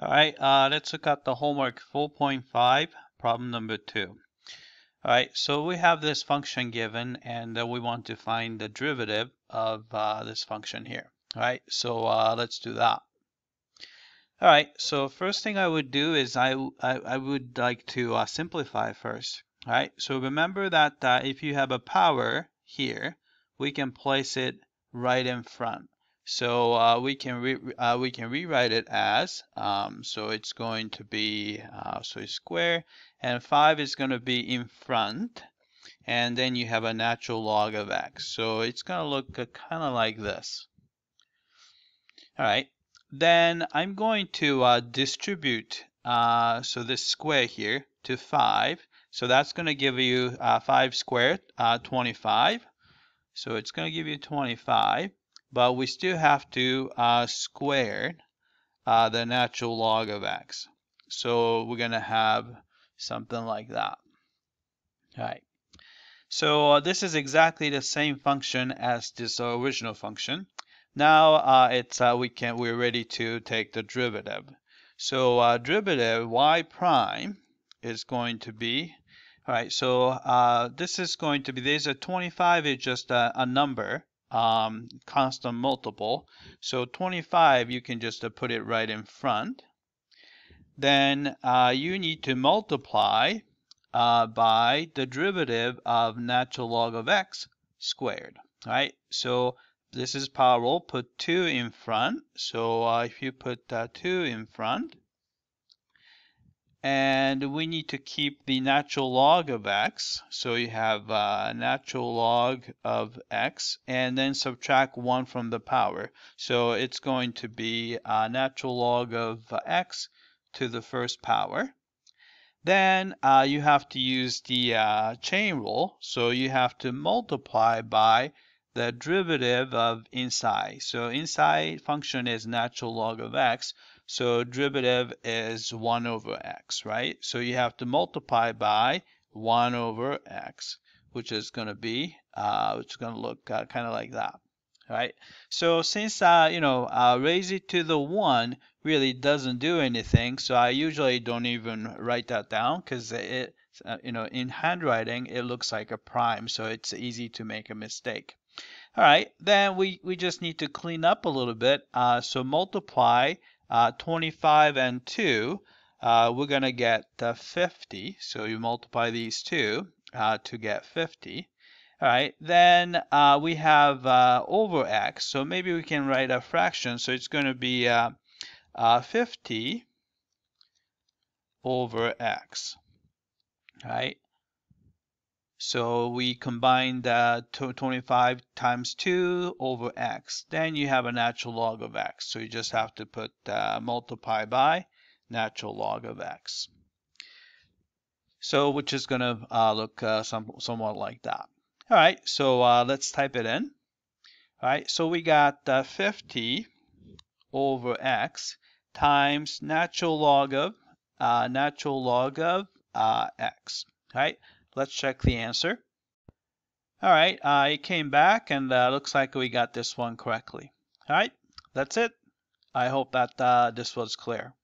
All right, uh, let's look at the homework 4.5, problem number two. All right, so we have this function given and we want to find the derivative of uh, this function here. All right, so uh, let's do that. All right, so first thing I would do is I, I, I would like to uh, simplify first. All right, so remember that uh, if you have a power here, we can place it right in front. So uh, we can re uh, we can rewrite it as um, so it's going to be uh, so square and 5 is going to be in front and then you have a natural log of x. So it's going to look kind of like this. All right. Then I'm going to uh, distribute uh, so this square here to 5. So that's going to give you uh, 5 squared, 25. So it's going to give you 25 but we still have to uh, square uh, the natural log of x. So we're going to have something like that. All right. So uh, this is exactly the same function as this original function. Now uh, it's uh, we can we're ready to take the derivative. So uh, derivative y prime is going to be all right. So this is going to be there's a 25 is just a, a number um, constant multiple. So 25, you can just uh, put it right in front. Then uh, you need to multiply uh, by the derivative of natural log of x squared, right? So this is power rule, put 2 in front. So uh, if you put uh, 2 in front, and we need to keep the natural log of x. So you have uh, natural log of x and then subtract 1 from the power. So it's going to be uh, natural log of x to the first power. Then uh, you have to use the uh, chain rule. So you have to multiply by the derivative of inside. So inside function is natural log of x. So derivative is 1 over x, right? So you have to multiply by 1 over x, which is going to be, uh, which is going to look uh, kind of like that, right? So since, uh, you know, uh, raise it to the 1 really doesn't do anything, so I usually don't even write that down because it, uh, you know, in handwriting, it looks like a prime, so it's easy to make a mistake. All right, then we, we just need to clean up a little bit. Uh, so multiply uh, 25 and 2, uh, we're going to get uh, 50. So you multiply these two uh, to get 50. All right, then uh, we have over x. So maybe we can write a fraction. So it's going to be 50 over x. All right. So we combine that 25 times 2 over x. Then you have a natural log of x. So you just have to put uh, multiply by natural log of x. So which is going to uh, look uh, some, somewhat like that. All right, so uh, let's type it in. All right, so we got uh, 50 over x times natural log of uh, natural log of x. All right, Let's check the answer. All right, uh, it came back and uh, looks like we got this one correctly. All right, that's it. I hope that uh, this was clear.